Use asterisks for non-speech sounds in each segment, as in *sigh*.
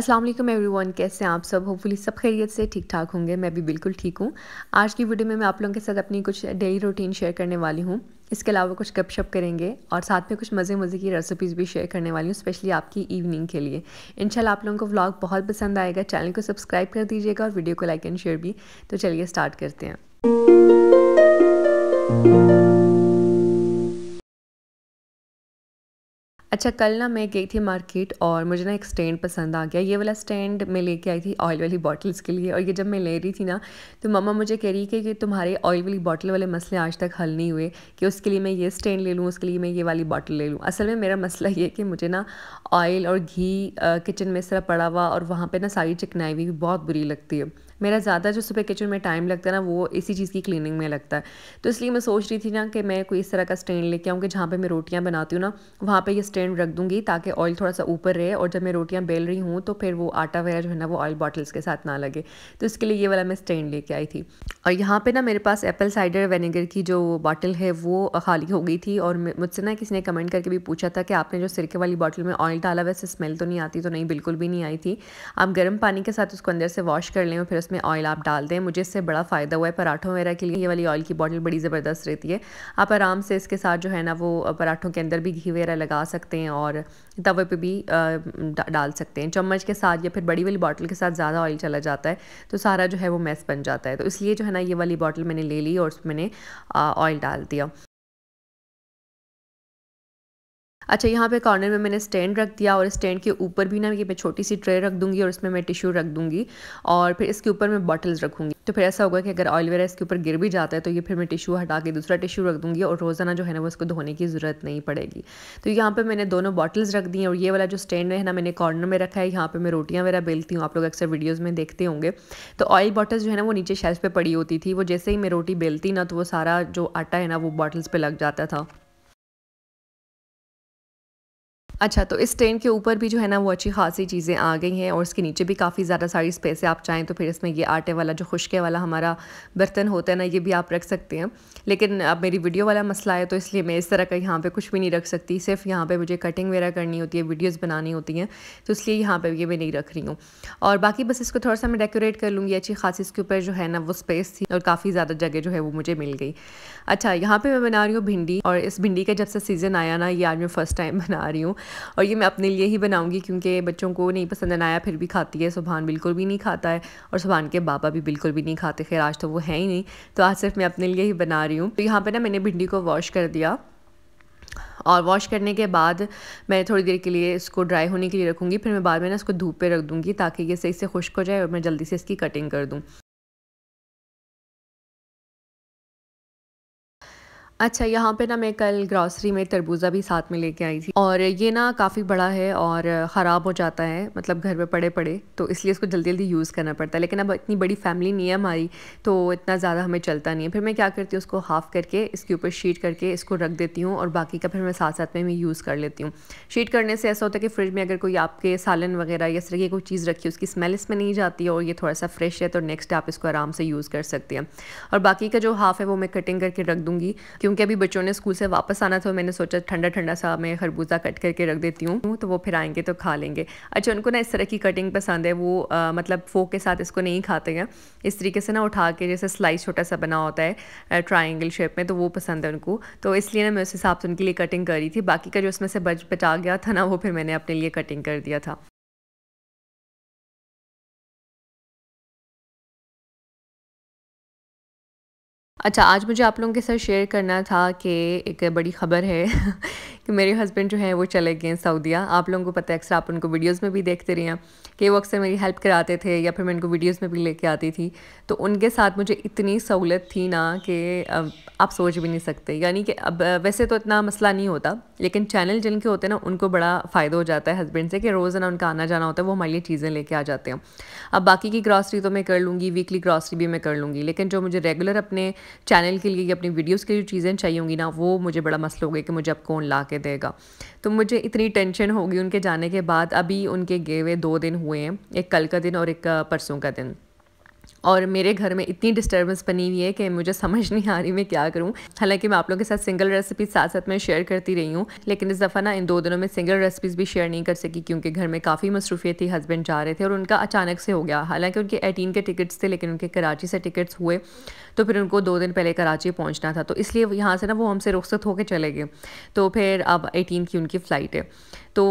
अस्सलाम वालेकुम एवरीवन, कैसे हैं आप सब? होपफुली सब खैरियत से ठीक ठाक होंगे। मैं भी बिल्कुल ठीक हूँ। आज की वीडियो में मैं आप लोगों के साथ अपनी कुछ डेली रूटीन शेयर करने वाली हूँ। इसके अलावा कुछ गपशप करेंगे और साथ में कुछ मज़े मज़े की रेसिपीज़ भी शेयर करने वाली हूँ स्पेशली आपकी इवनिंग के लिए। इंशाल्लाह आप लोगों को व्लॉग बहुत पसंद आएगा। चैनल को सब्सक्राइब कर दीजिएगा और वीडियो को लाइक एंड शेयर भी। तो चलिए स्टार्ट करते हैं। अच्छा कल ना मैं गई थी मार्केट और मुझे ना एक स्टैंड पसंद आ गया। ये वाला स्टैंड मैं लेके आई थी ऑयल वाली बॉटल्स के लिए और ये जब मैं ले रही थी ना तो मम्मा मुझे कह रही कि, कि तुम्हारे ऑयल वाली बॉटल वाले मसले आज तक हल नहीं हुए कि उसके लिए मैं ये स्टैंड ले लूँ उसके लिए मैं ये वाली बॉटल ले लूँ। असल में मेरा मसला ये कि मुझे ना ऑयल और घी किचन में इस पड़ा हुआ और वहाँ पर ना सारी चिकनाई हुई बहुत बुरी लगती है। मेरा ज़्यादा जो सुबह किचन में टाइम लगता है ना, वो इसी चीज़ की क्लीनिंग में लगता है। तो इसलिए मैं सोच रही थी ना कि मैं कोई इस तरह का स्टैंड लेके आऊँ कि जहाँ पे मैं रोटियाँ बनाती हूँ ना, वहाँ पे ये स्टैंड रख दूँगी ताकि ऑयल थोड़ा सा ऊपर रहे और जब मैं रोटियाँ बेल रही हूँ तो फिर वो आटा वगैरह जो है ना, वो ऑयल बॉटल्स के साथ ना लगे। तो इसके लिए ये वाला मैं स्टैंड लेके आई थी। और यहाँ पर ना मेरे पास एप्पल साइडर वेनेगर की जो बॉटल है, वो खाली हो गई थी और मुझसे ना किसी ने कमेंट करके भी पूछा था कि आपने जो सिरके वाली बॉटल में ऑयल डाला, वैसे स्मेल तो नहीं आती तो नहीं, बिल्कुल भी नहीं आई थी। आप गर्म पानी के साथ उसको अंदर से वॉश कर लें और फिर उसमें ऑयल आप डाल दें। मुझे इससे बड़ा फ़ायदा हुआ है पराठों वगैरह के लिए। ये वाली ऑयल की बॉटल बड़ी ज़बरदस्त रहती है। आप आराम से इसके साथ जो है ना वो पराठों के अंदर भी घी वगैरह लगा सकते हैं और तवे पे भी डाल सकते हैं। चम्मच के साथ या फिर बड़ी वाली बॉटल के साथ ज़्यादा ऑयल चला जाता है तो सारा जो है वो मैस बन जाता है। तो इसलिए जो है ना ये वाली बॉटल मैंने ले ली और उसमें मैंने ऑयल डाल दिया। अच्छा यहाँ पे कॉर्नर में मैंने स्टैंड रख दिया और स्टैंड के ऊपर भी ना ये मैं छोटी सी ट्रे रख दूँगी और इसमें मैं टिश्यू रख दूँगी और फिर इसके ऊपर मैं बॉटल्स रखूँगी। तो फिर ऐसा होगा कि अगर ऑयल वगैरह इसके ऊपर गिर भी जाता है तो ये फिर मैं टिश्यू हटा के दूसरा टिश्यू रख दूँगी और रोज़ाना जो है ना, वो इसको धोने की ज़रूरत नहीं पड़ेगी। तो यहाँ पर मैंने दोनों बॉटल्स रख दी और ये वाला जो स्टैंड है ना, मैंने कॉर्नर में रखा है। यहाँ पर मैं रोटियाँ वगैरह बेलती हूँ, आप लोग अक्सर वीडियोज़ में देखते होंगे। तो ऑयल बॉटल्स जो है ना, वो नीचे शेल्फ पर पड़ी होती थी, वो जैसे ही मैं रोटी बेलती ना तो वो सारा जो आटा है ना, वो बॉटल्स पर लग जाता था। अच्छा तो इस ट्रेन के ऊपर भी जो है ना वो अच्छी खासी चीज़ें आ गई हैं और इसके नीचे भी काफ़ी ज़्यादा सारी स्पेस है। आप चाहें तो फिर इसमें ये आटे वाला, जो खुशके वाला हमारा बर्तन होता है ना, ये भी आप रख सकते हैं। लेकिन अब मेरी वीडियो वाला मसला है तो इसलिए मैं इस तरह का यहाँ पर कुछ भी नहीं रख सकती। सिर्फ़ यहाँ पर मुझे कटिंग वगैरह करनी होती है वीडियोज़ बनानी होती हैं तो इसलिए यहाँ पर ये मैं नहीं रख रही हूँ। और बाकी बस इसको थोड़ा सा मैं डेकोरेट कर लूँगी, अच्छी खासी इसके ऊपर जो है ना वो स्पेस थी और काफ़ी ज़्यादा जगह जो है वो मुझे मिल गई। अच्छा यहाँ पर मैं बना रही हूँ भिंडी और इस भिंडी का जब से सीज़न आया ना, ये आज मैं फ़र्स्ट टाइम *laughs* बना रही हूँ। और ये मैं अपने लिए ही बनाऊँगी क्योंकि बच्चों को नहीं पसंद आया फिर भी खाती है। सुबहान बिल्कुल भी नहीं खाता है और सुबहान के बाबा भी बिल्कुल भी नहीं खाते। खैर, आज तो वो है ही नहीं। तो आज सिर्फ़ मैं अपने लिए ही बना रही हूँ। तो यहाँ पर ना मैंने भिंडी को वॉश कर दिया और वॉश करने के बाद मैं थोड़ी देर के लिए इसको ड्राई होने के लिए रखूँगी। फिर मैं बाद में ना इसको धूप पे रख दूँगी ताकि ये सही से खुश्क हो जाए और मैं जल्दी से इसकी कटिंग कर दूँ। अच्छा यहाँ पे ना मैं कल ग्रॉसरी में तरबूज़ा भी साथ में लेके आई थी और ये ना काफ़ी बड़ा है और ख़राब हो जाता है मतलब घर पे पड़े पड़े तो इसलिए इसको जल्दी जल्दी यूज़ करना पड़ता है। लेकिन अब इतनी बड़ी फैमिली नहीं है हमारी तो इतना ज़्यादा हमें चलता नहीं है। फिर मैं क्या करती हूँ, उसको हाफ़ करके, इसके ऊपर शीट करके इसको रख देती हूँ और बाकी का फिर मैं साथ साथ में भी यूज़ कर लेती हूँ। शीट करने से ऐसा होता है कि फ्रिज में अगर कोई आपके सालन वगैरह या इस तरह की कोई चीज़ रखी है, उसकी स्मेल इसमें नहीं जाती और ये थोड़ा सा फ्रेश है तो नेक्स्ट आप इसको आराम से यूज़ कर सकते हैं। और बाकी का जो हाफ़ है, वो मैं कटिंग करके रख दूँगी क्योंकि अभी बच्चों ने स्कूल से वापस आना था मैंने सोचा ठंडा ठंडा सा मैं खरबूजा कट करके रख देती हूँ तो वो फिर आएँगे तो खा लेंगे। अच्छा उनको ना इस तरह की कटिंग पसंद है वो आ, मतलब फोक के साथ इसको नहीं खाते हैं। इस तरीके से ना उठा के जैसे स्लाइस छोटा सा बना होता है ट्राइंगल शेप में तो वो पसंद है उनको। तो इसलिए ना मैं उस हिसाब से उनके लिए कटिंग करी थी। बाकी का जो उसमें से बच बचा गया था ना वो फिर मैंने अपने लिए कटिंग कर दिया था। अच्छा आज मुझे आप लोगों के साथ शेयर करना था कि एक बड़ी ख़बर है *laughs* कि मेरे हस्बैंड जो हैं वो चले गए सऊदिया। आप लोगों को पता है, अक्सर आप उनको वीडियोस में भी देखते रहे हैं कि वो अक्सर मेरी हेल्प कराते थे या फिर मैं उनको वीडियोस में भी लेके आती थी। तो उनके साथ मुझे इतनी सहूलत थी ना कि आप सोच भी नहीं सकते। यानी कि अब, वैसे तो इतना मसला नहीं होता, लेकिन चैनल जिनके होते हैं ना, उनको बड़ा फ़ायदा हो जाता है हस्बैंड से कि रोज़ाना उनका आना जाना होता है, वो हमारे लिए चीज़ें लेके आ जाते हैं। अब बाकी की ग्रॉसरी तो मैं कर लूँगी वीकली ग्रॉसरी भी मैं कर लूँगी। लेकिन जो मुझे रेगुलर अपने चैनल के लिए अपनी वीडियोज़ के जो चीज़ें चाहिए होंगी ना, वो मुझे बड़ा मसला हो गया कि मुझे अब कौन ला के देगा। तो मुझे इतनी टेंशन होगी उनके जाने के बाद, अभी उनके गए हुए दो दिन हुए हैं, एक कल का दिन और एक परसों का दिन। और मेरे घर में इतनी डिस्टर्बेंस बनी हुई है कि मुझे समझ नहीं आ रही मैं क्या करूँ। हालाँकि मैं आप लोगों के साथ सिंगल रेसिपी साथ साथ में शेयर करती रही हूँ, लेकिन इस दफ़ा ना इन दो दिनों में सिंगल रेसिपीज़ भी शेयर नहीं कर सकी क्योंकि घर में काफ़ी मसरूफियत थी हस्बैंड जा रहे थे और उनका अचानक से हो गया। हालाँकि उनके एटीन के टिकट्स थे, लेकिन उनके कराची से टिकट्स हुए तो फिर उनको दो दिन पहले कराची पहुँचना था। तो इसलिए यहाँ से ना वो हमसे रुख्सत होकर चले गए। तो फिर अब एटीन की उनकी फ़्लाइट है। तो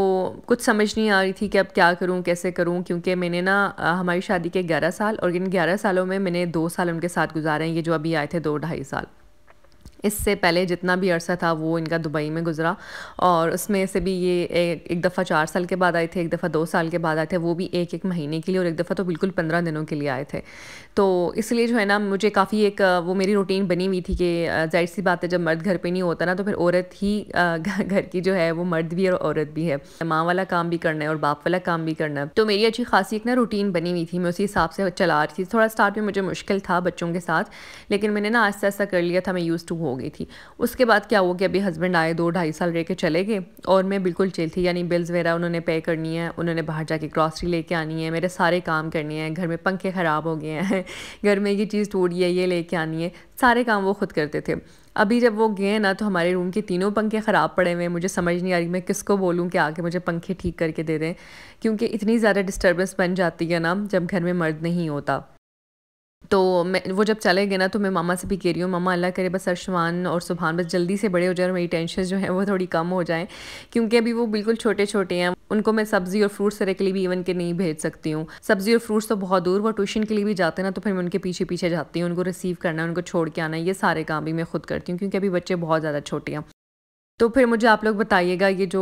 कुछ समझ नहीं आ रही थी कि अब क्या करूँ कैसे करूँ क्योंकि मैंने ना हमारी शादी के ग्यारह साल और इन ग्यारह सालों में मैंने दो साल उनके साथ गुजारे हैं ये जो अभी आए थे दो ढाई साल। इससे पहले जितना भी अरसा था वो इनका दुबई में गुजरा और उसमें से भी ये एक, एक दफ़ा चार साल के बाद आए थे एक दफ़ा दो साल के बाद आए थे वो भी एक एक महीने के लिए और एक दफ़ा तो बिल्कुल पंद्रह दिनों के लिए आए थे। तो इसलिए जो है ना, मुझे काफ़ी एक, वो मेरी रूटीन बनी हुई थी कि ज़ाहिर सी बात है जब मर्द घर पर नहीं होता ना तो फिर औरत ही *laughs* घर की जो है वो मर्द भी और औरत भी है। माँ वाला काम भी करना है और बाप वाला काम भी करना है। तो मेरी अच्छी खासी एक ना रूटीन बनी हुई थी, मैं उसी हिसाब से चला रही थी। थोड़ा स्टार्ट में मुझे मुश्किल था बच्चों के साथ, लेकिन मैंने ना आस्ता आस्ता कर लिया था, मैं यूज़ टू हो गई थी। उसके बाद क्या हुआ कि अभी हस्बैंड आए दो, ढाई साल रह के चले गए और मैं बिल्कुल चिल थी, यानी बिल्स वगैरह उन्होंने पे करनी है, उन्होंने बाहर जाके ग्रॉसरी लेके आनी है, मेरे सारे काम करने हैं, घर में पंखे ख़राब हो गए हैं घर में ये चीज़ तोड़ी है, ये लेके आनी है। सारे काम वो खुद करते थे। अभी जब वो गए ना तो हमारे रूम के तीनों पंखे ख़राब पड़े हुए हैं। मुझे समझ नहीं आ रही, मैं किसको बोलूँ कि आके मुझे पंखे ठीक करके दे दें? क्योंकि इतनी ज़्यादा डिस्टर्बेंस बन जाती है ना, जब घर में मर्द नहीं होता। तो मैं, वो जब चले गए ना तो मैं मामा से भी कह रही हूँ, मामा, अल्लाह करे, बस अरशमान और सुबहान बस जल्दी से बड़े हो जाए और मेरी टेंशन जो है वो थोड़ी कम हो जाए। क्योंकि अभी वो बिल्कुल छोटे छोटे हैं, उनको मैं सब्ज़ी और फ्रूट्स तरह के लिए भी इवन के नहीं भेज सकती हूँ। सब्ज़ी और फ्रूट्स तो बहुत दूर, वो ट्यूशन के लिए भी जाते हैं ना तो फिर मैं उनके पीछे पीछे जाती हूँ, उनको रिसीव करना उनको छोड़ के आना ये सारे काम भी मैं खुद करती हूँ, क्योंकि अभी बच्चे बहुत ज़्यादा छोटे हैं। तो फिर मुझे आप लोग बताइएगा ये जो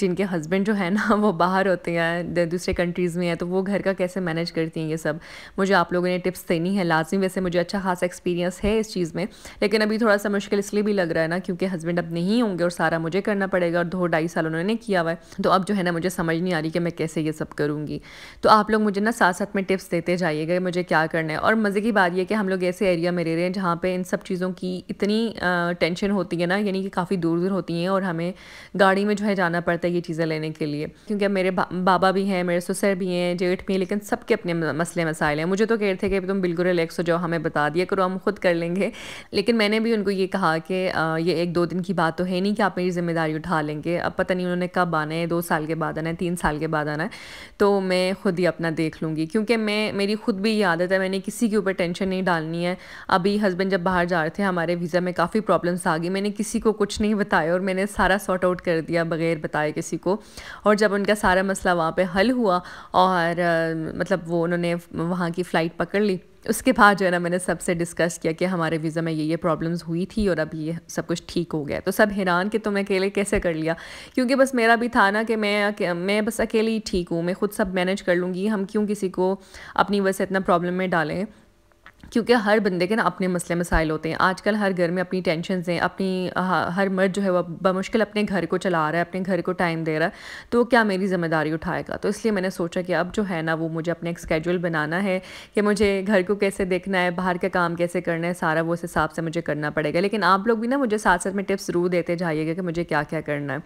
जिनके हस्बैंड जो है ना, *laughs* वो बाहर होते हैं दूसरे कंट्रीज़ में हैं तो वो घर का कैसे मैनेज करती हैं ये सब? मुझे आप लोगों ने टिप्स देनी है, लाजमी वैसे मुझे अच्छा खासा एक्सपीरियंस है इस चीज़ में, लेकिन अभी थोड़ा सा मुश्किल इसलिए भी लग रहा है ना, क्योंकि हस्बैंड अब नहीं होंगे और सारा मुझे करना पड़ेगा और दो ढाई साल उन्होंने किया हुआ है तो अब जो है ना मुझे समझ नहीं आ रही कि मैं कैसे ये सब करूँगी। तो आप लोग मुझे ना साथ साथ में टिप्स देते जाइएगा मुझे क्या करना है, और मज़े की बात यह कि हम लोग ऐसे एरिया में रह रहे हैं जहाँ पर इन सब चीज़ों की इतनी टेंशन होती है ना, यानी कि काफ़ी दूर दूर दूर होती हैं और हमें गाड़ी में जो है जाना पड़ता है ये चीज़ें लेने के लिए। क्योंकि मेरे बा, बाबा भी हैं मेरे ससुर भी हैं जेठ भी हैं लेकिन सबके अपने मसले मसाइल हैं। मुझे तो कह रहे थे कि तुम बिल्कुल रिलैक्स हो जाओ हमें बता दिया करो हम खुद कर लेंगे। लेकिन मैंने भी उनको ये कहा कि ये एक दो दिन की बात तो है नहीं कि आप मेरी ज़िम्मेदारी उठा लेंगे। अब पता नहीं उन्होंने कब आना है दो साल के बाद आना है तीन साल के बाद आना है तो मैं खुद ही अपना देख लूँगी। क्योंकि मैं मेरी खुद भी ये आदत है मैंने किसी के ऊपर टेंशन नहीं डालनी है। अभी हस्बैंड जब बाहर जा रहे थे हमारे वीज़ा में काफ़ी प्रॉब्लम्स आ गई मैंने किसी को कुछ नहीं बताया और मैंने सारा सॉर्ट आउट कर दिया बग़ैर बताए किसी को। और जब उनका सारा मसला वहाँ पे हल हुआ और मतलब वो उन्होंने वहाँ की फ़्लाइट पकड़ ली, उसके बाद जो है ना मैंने सबसे डिस्कस किया कि हमारे वीज़ा में ये ये प्रॉब्लम्स हुई थी और अब ये सब कुछ ठीक हो गया तो सब हैरान कि तुम अकेले कैसे कर लिया? क्योंकि बस मेरा भी था ना कि मैं मैं बस अकेले ही ठीक हूँ, मैं खुद सब मैनेज कर लूँगी, हम क्यों किसी को अपनी वजह से इतना प्रॉब्लम में डालें? क्योंकि हर बंदे के ना अपने मसले मसाइल होते हैं। आजकल हर घर में अपनी टेंशन हैं, अपनी हर मर्द जो है वह बमुश्किल अपने घर को चला रहा है, अपने घर को टाइम दे रहा है। तो क्या मेरी ज़िम्मेदारी उठाएगा? तो इसलिए मैंने सोचा कि अब जो है ना वो मुझे अपने एक स्केड्यूल बनाना है कि मुझे घर को कैसे देखना है, बाहर का काम कैसे करना है, सारा वो उस हिसाब से मुझे करना पड़ेगा। लेकिन आप लोग भी ना मुझे साथ साथ में टिप्स ज़रूर देते जाइएगा कि मुझे क्या क्या करना है।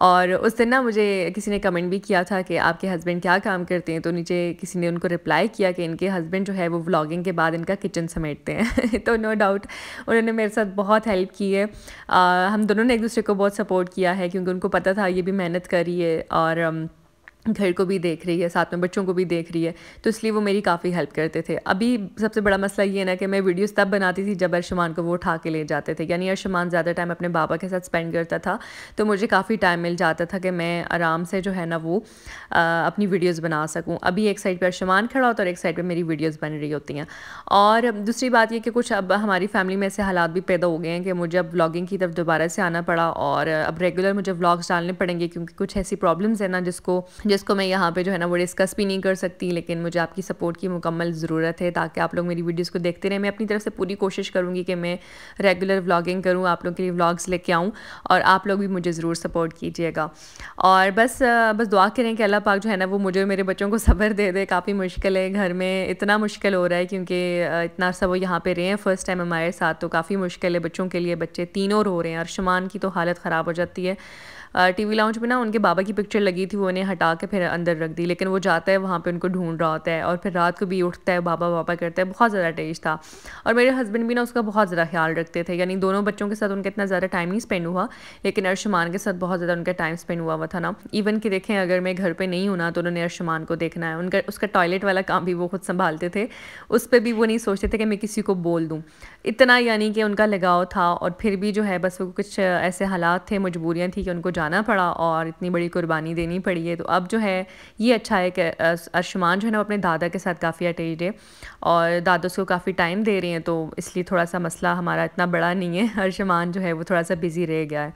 और उस दिन ना मुझे किसी ने कमेंट भी किया था कि आपके हस्बैंड क्या काम करते हैं? तो नीचे किसी ने उनको रिप्लाई किया कि इनके हस्बैंड जो है वो व्लॉगिंग के बाद इनका किचन समेटते हैं। *laughs* तो नो डाउट उन्होंने मेरे साथ बहुत हेल्प की है। आ, हम दोनों ने एक दूसरे को बहुत सपोर्ट किया है क्योंकि उनको पता था ये भी मेहनत करी है और घर को भी देख रही है साथ में बच्चों को भी देख रही है तो इसलिए वो मेरी काफ़ी हेल्प करते थे। अभी सबसे बड़ा मसला ये है ना कि मैं वीडियोस तब बनाती थी जब अर्शमान को वो उठा के ले जाते थे यानी अर्शमान ज़्यादा टाइम अपने बाबा के साथ स्पेंड करता था तो मुझे काफ़ी टाइम मिल जाता था कि मैं आराम से जो है ना वो आ, अपनी वीडियोज़ बना सकूँ। अभी एक साइड पर अर्शमान खड़ा होता है और एक साइड पर मेरी वीडियोज़ बन रही होती हैं। और दूसरी बात यह कि कुछ अब हमारी फैमिली में ऐसे हालात भी पैदा हो गए हैं कि मुझे अब ब्लॉगिंग की तरफ़ दोबारा से आना पड़ा और अब रेगुलर मुझे व्लॉग्स डालने पड़ेंगे क्योंकि कुछ ऐसी प्रॉब्लम्स हैं ना जिसको जिसको मैं यहाँ पे जो है ना वो डिस्कस भी नहीं कर सकती, लेकिन मुझे आपकी सपोर्ट की मुकम्मल ज़रूरत है ताकि आप लोग मेरी वीडियोज़ को देखते रहें। मैं अपनी तरफ़ से पूरी कोशिश करूँगी कि मैं रेगुलर व्लॉगिंग करूँ, आप लोग के लिए व्लॉग्स लेके आऊँ, और आप लोग भी मुझे ज़रूर सपोर्ट कीजिएगा। और बस बस दुआ करें कि अल्लाह पाक जो है ना वो मुझे मेरे बच्चों को सब्र दे दे। काफ़ी मुश्किल है, घर में इतना मुश्किल हो रहा है क्योंकि इतना सब वो यहाँ पर रहे हैं फ़र्स्ट टाइम हमारे साथ तो काफ़ी मुश्किल है बच्चों के लिए। बच्चे तीनों रो रहे हैं, अर्शमान की तो हालत ख़राब हो जाती है। टीवी लाउंज में ना उनके बाबा की पिक्चर लगी थी, वो उन्हें हटा के फिर अंदर रख दी, लेकिन वो जाता है, वहाँ पे उनको ढूंढ रहा होता है और फिर रात को भी उठता है बाबा बाबा करता है। बहुत ज़्यादा टेस्ट था। और मेरे हस्बैंड भी ना उसका बहुत ज़्यादा ख्याल रखते थे, यानी दोनों बच्चों के साथ उनका इतना ज़्यादा टाइम नहीं स्पेंड हुआ, लेकिन अर्शमान के साथ बहुत ज़्यादा उनका टाइम स्पेंड हुआ हुआ था ना। इवन कि देखें, अगर मैं घर पर नहीं हूँ ना तो उन्होंने अर्शमान को देखना है। उनका, उसका टॉयलेट वाला काम भी वो खुद संभालते थे। उस पर भी वो नहीं सोचते थे कि मैं किसी को बोल दूँ। इतना यानी कि उनका लगाव था और फिर भी जो है, बस वो कुछ ऐसे हालात थे, मजबूरियाँ थी कि उनको जाना पड़ा और इतनी बड़ी कुर्बानी देनी पड़ी है तो अब जो है, ये अच्छा है कि अर्शमान जो है ना अपने दादा के साथ काफ़ी अटैच है और दादा उसको काफ़ी टाइम दे रही हैं तो इसलिए थोड़ा सा मसला हमारा इतना बड़ा नहीं है। *laughs* अर्शमान जो है वो थोड़ा सा बिज़ी रह गया है।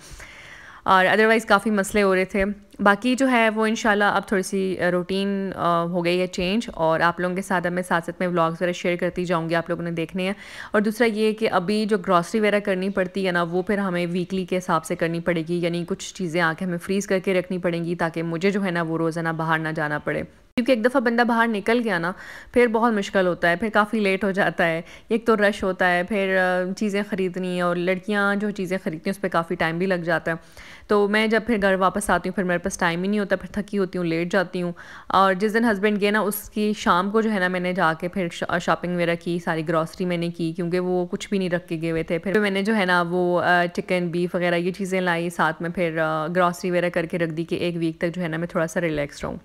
और अदरवाइज़ काफ़ी मसले हो रहे थे। बाकी जो है वो इन अब थोड़ी सी रूटीन हो गई है चेंज और आप लोगों के साथ अब मैं साथ साथ में व्लॉग्स वगैरह शेयर करती जाऊँगी, आप लोगों ने देखने हैं। और दूसरा ये कि अभी जो ग्रॉसरी वगैरह करनी पड़ती है ना, वो फिर हमें वीकली के हिसाब से करनी पड़ेगी, यानी कुछ चीज़ें आके हमें फ्रीज़ करके रखनी पड़ेंगी ताकि मुझे जो है ना वो रोज़ाना बाहर ना जाना पड़े। क्योंकि एक दफ़ा बंदा बाहर निकल गया ना, फिर बहुत मुश्किल होता है, फिर काफ़ी लेट हो जाता है, एक तो रश होता है, फिर चीज़ें ख़रीदनी और लड़कियाँ जो चीज़ें ख़रीदती हैं उस पर काफ़ी टाइम भी लग जाता है। तो मैं जब फिर घर वापस आती हूँ, फिर मेरे पास टाइम ही नहीं होता, फिर थकी होती हूँ लेट जाती हूँ और जिस दिन हस्बैंड गए ना, उसकी शाम को जो है ना मैंने जाके फिर शॉपिंग वगैरह की, सारी ग्रॉसरी मैंने की, क्योंकि वो कुछ भी नहीं रख के गए हुए थे। फिर मैंने जो है ना वो चिकन बीफ वगैरह ये चीज़ें लाई, साथ में फिर ग्रॉसरी वगैरह करके रख दी कि एक वीक तक जो है ना मैं थोड़ा सा रिलैक्स रहूँ।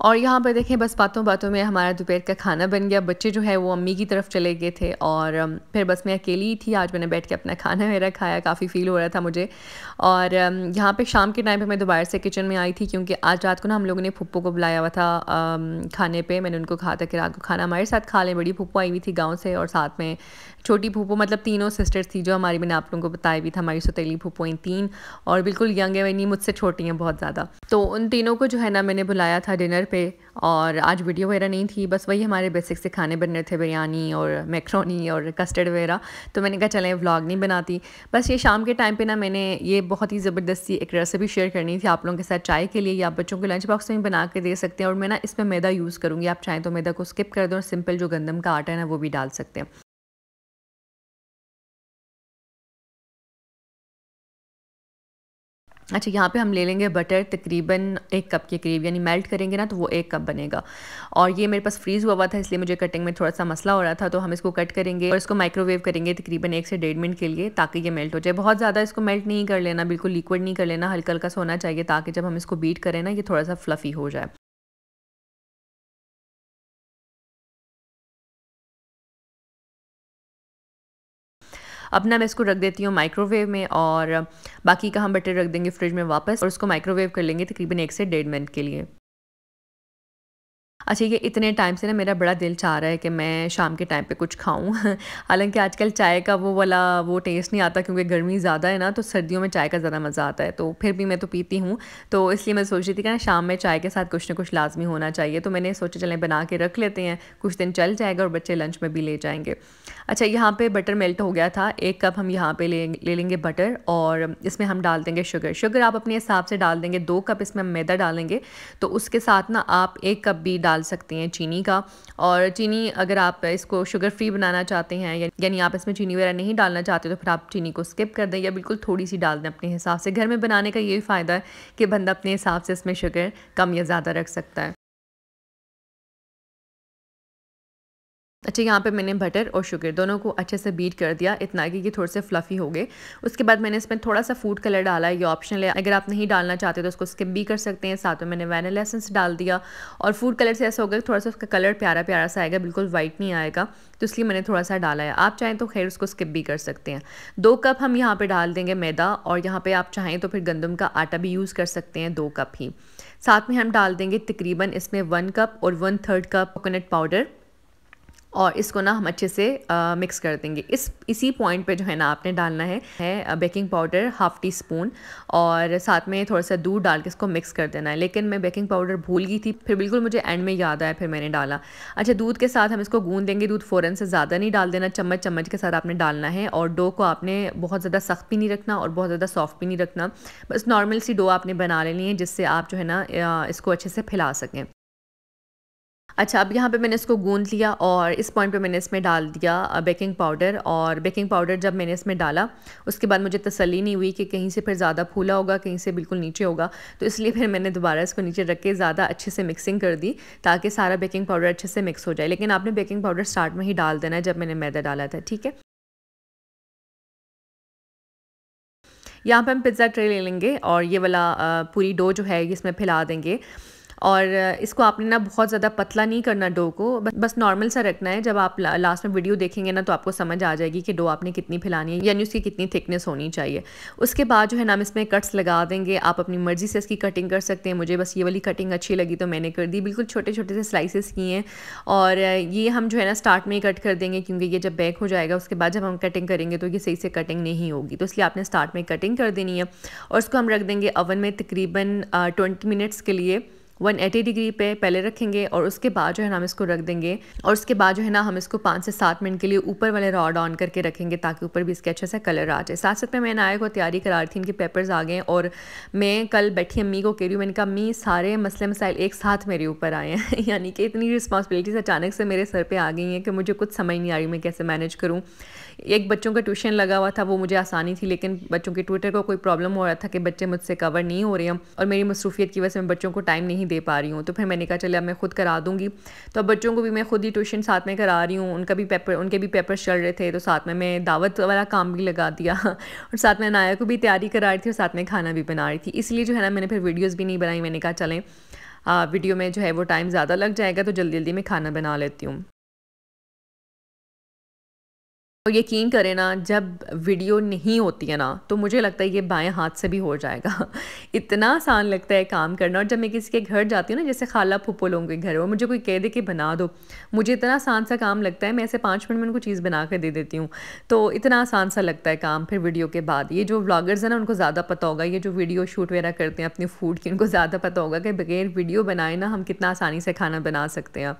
और यहाँ पर देखें, बस बातों बातों में हमारा दोपहर का खाना बन गया। बच्चे जो है, वो अम्मी की तरफ़ चले गए थे और फिर बस मैं अकेली ही थी। आज मैंने बैठ के अपना खाना मेरा खाया, काफ़ी फ़ील हो रहा था मुझे। और यहाँ पे शाम के टाइम पे मैं दोबारा से किचन में आई थी क्योंकि आज रात को ना हम लोगों ने फुप्पो को बुलाया हुआ था खाने पर मैंने उनको कहा था कि रात को खाना हमारे साथ खा लें। बड़ी फुप्पो आई हुई थी गाँव से और साथ में छोटी फूफो मतलब तीनों सिस्टर्स थी जो हमारी, मैंने आप लोगों को बताया भी था, हमारी सतीली फूफो इन तीन, और बिल्कुल यंग है नहीं मुझसे छोटी हैं बहुत ज़्यादा। तो उन तीनों को जो है ना, मैंने बुलाया था डिनर पे, और आज वीडियो वगैरह नहीं थी, बस वही हमारे बेसिक से खाने बन रहे थे, बिरयानी और मैक्रोनी और कस्टर्ड वगैरह। तो मैंने कहा, चलें व्लॉग नहीं बनाती। बस ये शाम के टाइम पर ना मैंने ये बहुत ही ज़बरदस्ती एक रेसिपी शेयर करनी थी आप लोगों के साथ चाय के लिए, या बच्चों के लंच बॉक्स में बना के दे सकते हैं, और मैं ना इसमें मैदा यूज़ करूँगी। आप चाहें तो मैदा को स्किप कर दें, और सिंपल जो गंदम का आटा है ना, वो भी डाल सकते हैं। अच्छा यहाँ पे हम ले लेंगे बटर तकरीबन एक कप के करीब, यानी मेल्ट करेंगे ना तो वो एक कप बनेगा। और ये मेरे पास फ्रीज़ हुआ हुआ था, इसलिए मुझे कटिंग में थोड़ा सा मसला हो रहा था तो हम इसको कट करेंगे और इसको माइक्रोवेव करेंगे तकरीबन एक से डेढ़ मिनट के लिए, ताकि ये मेल्ट हो जाए। बहुत ज़्यादा इसको मेल्ट नहीं कर लेना, बिल्कुल लिक्विड नहीं कर लेना हल्का हल्का सोना चाहिए, ताकि जब हम इसको बीट करें ना, ये थोड़ा सा फ्लफ़ी हो जाए। अपना मैं इसको रख देती हूँ माइक्रोवेव में और बाकी का हम बटर रख देंगे फ्रिज में वापस और उसको माइक्रोवेव कर लेंगे तकरीबन एक से डेढ़ मिनट के लिए। अच्छा ये इतने टाइम से ना मेरा बड़ा दिल चाह रहा है कि मैं शाम के टाइम पे कुछ खाऊं। *laughs* हालाँकि आजकल चाय का वो वाला, वो टेस्ट नहीं आता क्योंकि गर्मी ज़्यादा है ना तो सर्दियों में चाय का ज़्यादा मज़ा आता है। तो फिर भी मैं तो पीती हूँ। तो इसलिए मैं सोच रही थी कि ना शाम में चाय के साथ कुछ ना कुछ लाजमी होना चाहिए। तो मैंने सोचा, चलें बना के रख लेते हैं। कुछ दिन चल जाएगा और बच्चे लंच में भी ले जाएँगे। अच्छा यहाँ पर बटर मेल्ट हो गया था। एक कप हम यहाँ पर ले ले लेंगे बटर और इसमें हम डाल देंगे शुगर शुगर आप अपने हिसाब से डाल देंगे। दो कप इसमें हम मैदा डालेंगे। तो उसके साथ ना आप एक कप भी डाल डाल सकते हैं चीनी का। और चीनी अगर आप इसको शुगर फ्री बनाना चाहते हैं यानी आप इसमें चीनी वगैरह नहीं डालना चाहते तो फिर आप चीनी को स्किप कर दें, या बिल्कुल थोड़ी सी डाल दें अपने हिसाब से। घर में बनाने का यही फ़ायदा है कि बंदा अपने हिसाब से इसमें शुगर कम या ज़्यादा रख सकता है। अच्छा यहाँ पे मैंने बटर और शुगर दोनों को अच्छे से बीट कर दिया, इतना कि ये थोड़े से फ्लफ़ी हो गए। उसके बाद मैंने इसमें थोड़ा सा फ़ूड कलर डाला, ये ऑप्शनल है अगर आप नहीं डालना चाहते तो उसको स्किप भी कर सकते हैं। साथ में मैंने वैनिला एसेंस डाल दिया और फ़ूड कलर से ऐसा होगा थोड़ा सा उसका कलर प्यारा प्यारा सा आएगा, बिल्कुल वाइट नहीं आएगा तो इसलिए मैंने थोड़ा सा डाला है। आप चाहें तो खैर उसको स्किप भी कर सकते हैं। दो कप हम यहाँ पर डाल देंगे मैदा और यहाँ पर आप चाहें तो फिर गंदम का आटा भी यूज़ कर सकते हैं, दो कप ही। साथ में हम डाल देंगे तकरीबन इसमें वन कप और one third cup coconut powder और इसको ना हम अच्छे से आ, मिक्स कर देंगे। इस इसी पॉइंट पे जो है ना आपने डालना है है baking powder half teaspoon और साथ में थोड़ा सा दूध डाल के इसको मिक्स कर देना है। लेकिन मैं बेकिंग पाउडर भूल गई थी फिर बिल्कुल मुझे एंड में याद आया फिर मैंने डाला। अच्छा दूध के साथ हम इसको गूंद देंगे दूध फ़ौरन से ज़्यादा नहीं डाल देना चम्मच चम्मच के साथ आपने डालना है और डो को आपने बहुत ज़्यादा सख्त भी नहीं रखना और बहुत ज़्यादा सॉफ्ट भी नहीं रखना। बस नॉर्मल सी डो आपने बना लेनी है जिससे आप जो है ना इसको अच्छे से फैला सकें। अच्छा अब यहाँ पे मैंने इसको गूंद लिया और इस पॉइंट पे मैंने इसमें डाल दिया बेकिंग पाउडर और बेकिंग पाउडर जब मैंने इसमें डाला, उसके बाद मुझे तसली नहीं हुई कि कहीं से फिर ज़्यादा फूला होगा, कहीं से बिल्कुल नीचे होगा तो इसलिए फिर मैंने दोबारा इसको नीचे रख के ज़्यादा अच्छे से मिक्सिंग कर दी, ताकि सारा बेकिंग पाउडर अच्छे से मिक्स हो जाए। लेकिन आपने बेकिंग पाउडर स्टार्ट में ही डाल देना है जब मैंने मैदा डाला था, ठीक है? यहाँ पे हम पिज़्ज़ा ट्रे ले लेंगे और ये वाला पूरी डो जो है इसमें फैला देंगे। और इसको आपने ना बहुत ज़्यादा पतला नहीं करना डो को, बस नॉर्मल सा रखना है। जब आप लास्ट में वीडियो देखेंगे ना तो आपको समझ आ जाएगी कि डो आपने कितनी फैलानी है, यानी उसकी कितनी थिकनेस होनी चाहिए। उसके बाद जो है ना, हम इसमें कट्स लगा देंगे। आप अपनी मर्ज़ी से इसकी कटिंग कर सकते हैं। मुझे बस ये वाली कटिंग अच्छी लगी तो मैंने कर दी। बिल्कुल छोटे छोटे से स्लाइसिस किए हैं। और ये हम जो है ना स्टार्ट में ही कट कर देंगे, क्योंकि ये जब बैक हो जाएगा, उसके बाद जब हम कटिंग करेंगे तो ये सही से कटिंग नहीं होगी। तो इसलिए आपने स्टार्ट में कटिंग कर देनी है। और उसको हम रख देंगे अवन में तकरीबन ट्वेंटी मिनट्स के लिए। 180 डिग्री पे पहले रखेंगे और उसके बाद जो है ना हम इसको रख देंगे और उसके बाद जो है ना हम इसको पाँच से सात मिनट के लिए ऊपर वाले रॉड ऑन करके रखेंगे ताकि ऊपर भी इसके अच्छे से कलर आ जाए। साथ साथ में मैंने आया को तैयारी करा रही थी, इनके पेपर्स आ गए और मैं कल बैठी अम्मी को कह रही हूँ, मैंने कहा, अम्मी, सारे मसले मसाइल एक साथ मेरे ऊपर आए हैं। *laughs* यानी कि इतनी रिस्पॉन्सिबिलिटीज़ अचानक से मेरे सर पर आ गई हैं कि मुझे कुछ समझ नहीं आ रही, मैं कैसे मैनेज करूँ? एक बच्चों का ट्यूशन लगा हुआ था, वो मुझे आसानी थी, लेकिन बच्चों के ट्विटर को कोई प्रॉब्लम हो रहा था कि बच्चे मुझसे कवर नहीं हो रहे हैं और मेरी मसरूफियत की वजह से मैं बच्चों को टाइम नहीं दे पा रही हूँ। तो फिर मैंने कहा चले अब मैं खुद करा दूँगी। तो अब बच्चों को भी मैं खुद ही ट्यूशन साथ में करा रही हूँ। उनका भी पेपर, उनके भी पेपर चल रहे थे तो साथ में मैं दावत वाला काम भी लगा दिया। *laughs* और साथ में नाया को भी तैयारी करा रही थी और साथ में खाना भी बना रही थी। इसलिए जो है ना, मैंने फिर वीडियोज़ भी नहीं बनाई। मैंने कहा, चलें वीडियो में जो है वो टाइम ज़्यादा लग जाएगा तो जल्दी जल्दी मैं खाना बना लेती हूँ। और यकीन करें ना, जब वीडियो नहीं होती है ना तो मुझे लगता है ये बाएँ हाथ से भी हो जाएगा। *laughs* इतना आसान लगता है काम करना। और जब मैं किसी के घर जाती हूँ ना, जैसे खाला फूफो लोगों के घर और मुझे कोई कह दे कि बना दो। मुझे इतना आसान सा काम लगता है, मैं ऐसे पाँच मिनट में उनको चीज़ बना कर दे देती हूँ। तो इतना आसान सा लगता है काम फिर वीडियो के बाद। ये जो ब्लॉगर्स हैं ना, उनको ज़्यादा पता होगा। ये जो वीडियो शूट वगैरह करते हैं अपनी फ़ूड की, उनको ज़्यादा पता होगा कि बगैर वीडियो बनाए ना, हम कितना आसानी से खाना बना सकते हैं।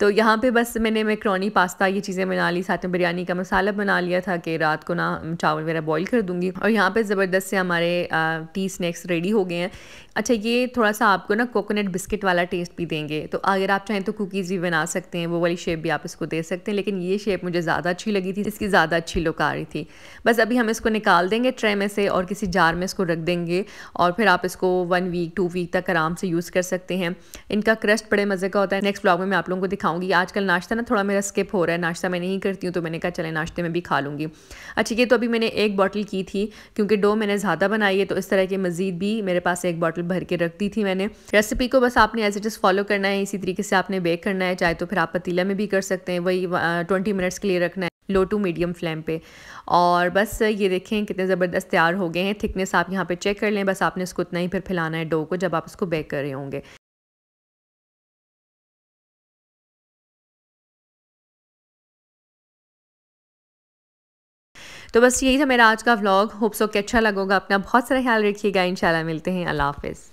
तो यहाँ पे बस मैंने मैक्रोनी, पास्ता, ये चीज़ें बना ली, साथ में बिरयानी का मसाला बना लिया था कि रात को ना चावल वगैरह बॉईल कर दूँगी। और यहाँ पे ज़बरदस्त से हमारे टी स्नैक्स रेडी हो गए हैं। अच्छा ये थोड़ा सा आपको ना कोकोनट बिस्किट वाला टेस्ट भी देंगे। तो अगर आप चाहें तो कुकीज़ भी बना सकते हैं, वो वाली शेप भी आप इसको दे सकते हैं, लेकिन ये शेप मुझे ज़्यादा अच्छी लगी थी इसकी ज़्यादा अच्छी लुक आ रही थी। बस अभी हम इसको निकाल देंगे ट्रे में से और किसी जार में इसको रख देंगे और फिर आप इसको वन वीक टू वीक तक आराम से यूज़ कर सकते हैं। इनका क्रस्ट बड़े मज़े का होता है। नेक्स्ट ब्लॉग में मैं आप लोगों को दिखाऊँगी आजकल नाश्ता ना थोड़ा मेरा स्किप हो रहा है। नाश्ता मैं नहीं करती हूँ तो मैंने कहा, चले, नाश्ते में भी खा लूँगी। अच्छा ये तो अभी मैंने एक बॉटल की थी, क्योंकि डो मैंने ज़्यादा बनाई है तो इस तरह के मज़ीद भी मेरे पास एक बॉटल भर के रख दी थी मैंने। रेसिपी को बस आपने एज इट इज़ फॉलो करना है, इसी तरीके से आपने बेक करना है, चाहे तो फिर आप पतीला में भी कर सकते हैं, वही ट्वेंटी मिनट्स के लिए रखना है लो टू मीडियम फ्लेम पे। और बस ये देखें कितने ज़बरदस्त तैयार हो गए हैं थिकनेस आप यहाँ पे चेक कर लें, बस आपने इसको उतना ही फिर फैलाना है डो को, जब आप इसको बेक कर रहे होंगे। तो बस यही था मेरा आज का व्लॉग होप सो कि अच्छा लगोगा. अपना बहुत सारा ख्याल रखिएगा. इंशाल्लाह मिलते हैं. अल्लाह हाफिज़.